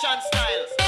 fashion styles.